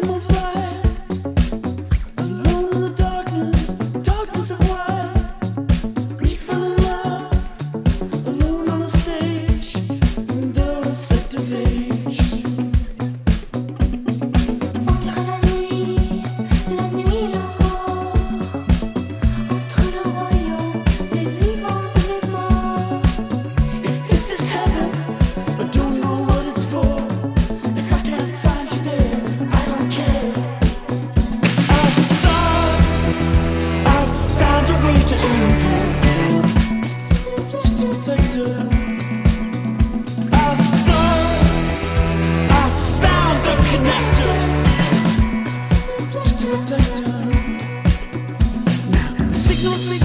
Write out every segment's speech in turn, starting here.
to move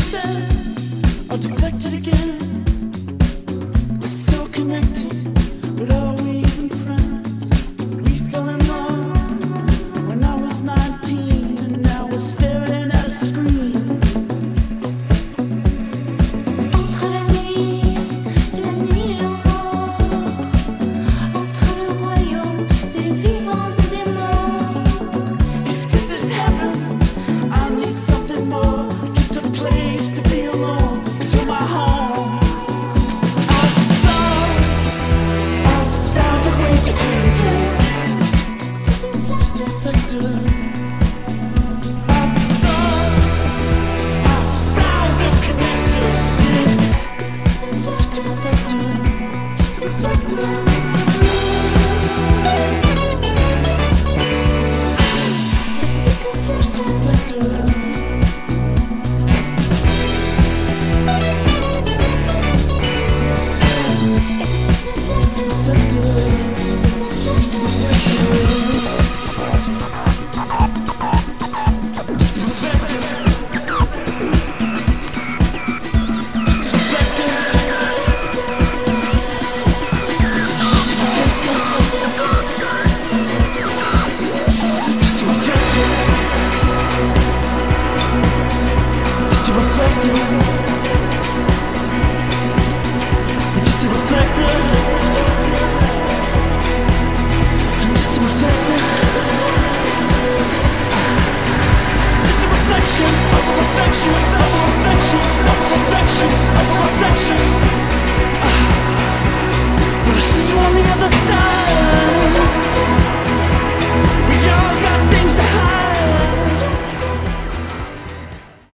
listen or deflected again. do reflection,